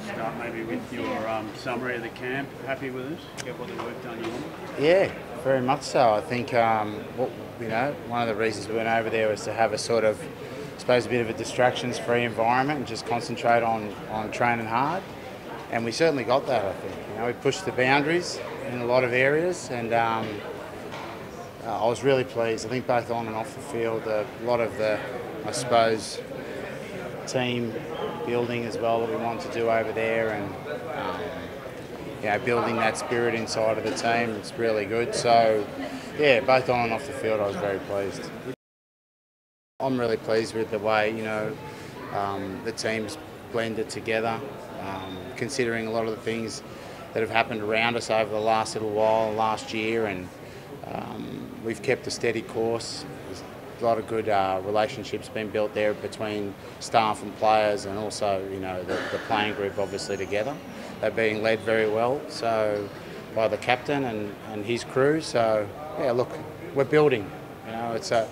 Start maybe with your um, summary of the camp. Happy with it? Get what the work done you want? Yeah, very much so. I think um, what, you know one of the reasons we went over there was to have a sort of, I suppose, a bit of a distractions-free environment and just concentrate on on training hard. And we certainly got that. I think you know we pushed the boundaries in a lot of areas, and um, uh, I was really pleased. I think both on and off the field, a lot of the, I suppose, team building as well that we want to do over there, and um, building that spirit inside of the team. It's really good. So, yeah, both on and off the field, I was very pleased. I'm really pleased with the way you know um, the teams blended together, um, considering a lot of the things that have happened around us over the last little while, last year, and um, we've kept a steady course. A lot of good uh, relationships been built there between staff and players, and also you know the, the playing group obviously together. They're being led very well, so by the captain and, and his crew. So yeah, look, we're building. You know, it's a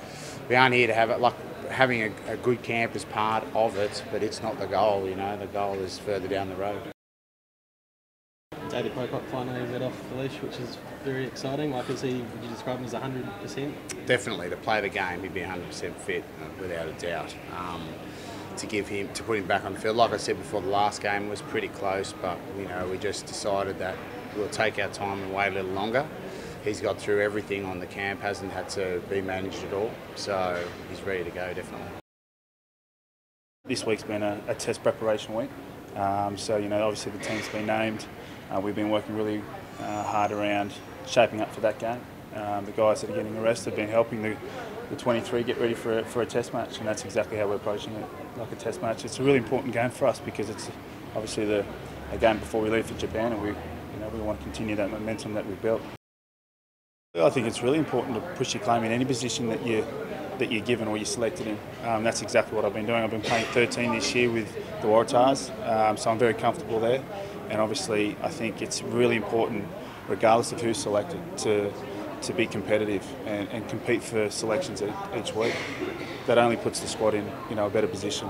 we aren't here to have it like having a, a good camp is part of it, but it's not the goal. You know, the goal is further down the road. David Pocock finally let off the leash, which is very exciting. Like, is he, would you describe him as 100%? Definitely, to play the game, he'd be 100% fit, uh, without a doubt. Um, to give him, to put him back on the field, like I said before, the last game was pretty close, but you know we just decided that we'll take our time and wait a little longer. He's got through everything on the camp, hasn't had to be managed at all, so he's ready to go definitely. This week's been a, a test preparation week, um, so you know obviously the team's been named. Uh, we've been working really uh, hard around shaping up for that game. Um, the guys that are getting rest have been helping the, the 23 get ready for a, for a test match, and that's exactly how we're approaching it, like a test match. It's a really important game for us because it's obviously the a game before we leave for Japan, and we, you know, we want to continue that momentum that we've built. I think it's really important to push your claim in any position that you that you're given or you're selected in. Um, that's exactly what I've been doing. I've been playing 13 this year with the Waratahs, um, so I'm very comfortable there. And obviously, I think it's really important, regardless of who's selected, to to be competitive and, and compete for selections each week. That only puts the squad in you know a better position.